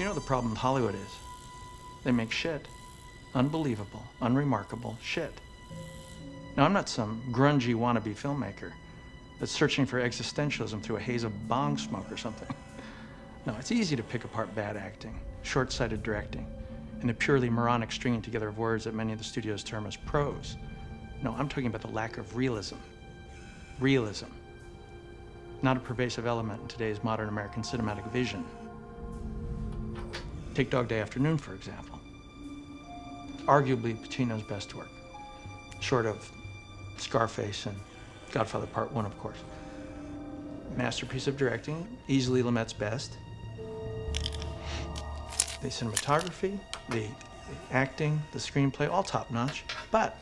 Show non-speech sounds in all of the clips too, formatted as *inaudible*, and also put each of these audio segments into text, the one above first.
You know the problem with Hollywood is? They make shit. Unbelievable, unremarkable shit. Now, I'm not some grungy wannabe filmmaker that's searching for existentialism through a haze of bong smoke or something. *laughs* No, it's easy to pick apart bad acting, short sighted directing, and the purely moronic stringing together of words that many of the studios term as prose. No, I'm talking about the lack of realism. Realism. Not a pervasive element in today's modern American cinematic vision. Take Dog Day Afternoon, for example. Arguably Pacino's best work, short of Scarface and Godfather Part 1, of course. Masterpiece of directing, easily Lumet's best. The cinematography, the, the acting, the screenplay, all top notch. But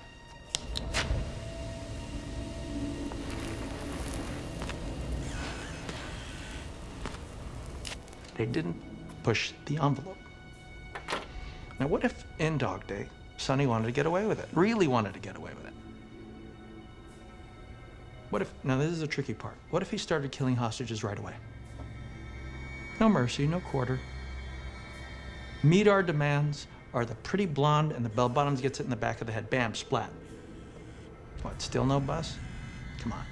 they didn't push the envelope. Now, what if in Dog Day, Sonny wanted to get away with it, really wanted to get away with it? What if, now this is a tricky part, what if he started killing hostages right away? No mercy, no quarter. Meet our demands are the pretty blonde and the bell bottoms gets it in the back of the head. Bam, splat. What, still no bus? Come on.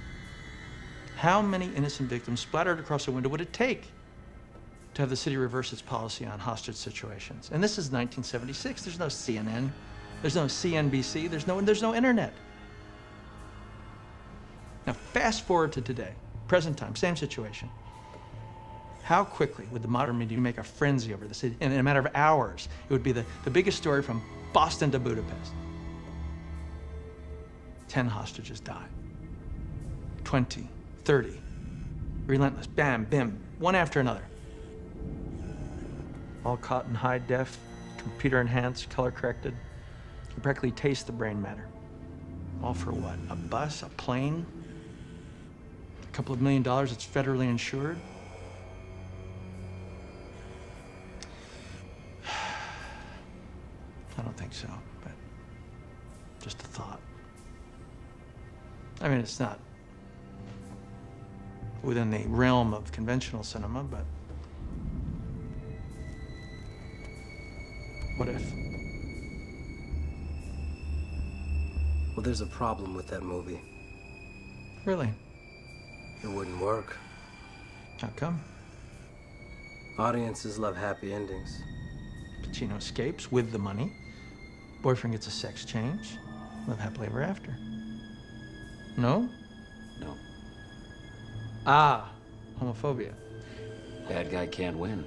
How many innocent victims splattered across a window would it take to have the city reverse its policy on hostage situations? And this is 1976. There's no CNN. There's no CNBC. There's no, there's no internet. Now, fast forward to today, present time, same situation. How quickly would the modern media make a frenzy over this? In a matter of hours, it would be the, the biggest story from Boston to Budapest. 10 hostages die. 20, 30. Relentless, bam, bim, one after another. All caught in high def, computer enhanced, color corrected. You practically taste the brain matter. All for what? A bus? A plane? A couple of million dollars that's federally insured? *sighs* I don't think so, but just a thought. I mean, it's not within the realm of conventional cinema, but what if? Well, there's a problem with that movie. Really? It wouldn't work. How come? Audiences love happy endings. Pacino escapes with the money. Boyfriend gets a sex change. Live happily ever after. No? No. Ah, homophobia. Bad guy can't win.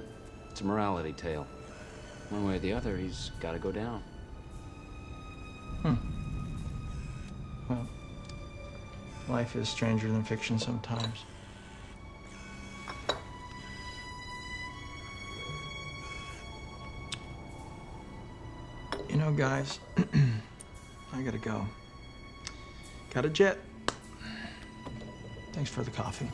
It's a morality tale. One way or the other, he's got to go down. Hmm. Well, life is stranger than fiction sometimes. You know, guys, *clears throat* I gotta go. Got a jet. Thanks for the coffee.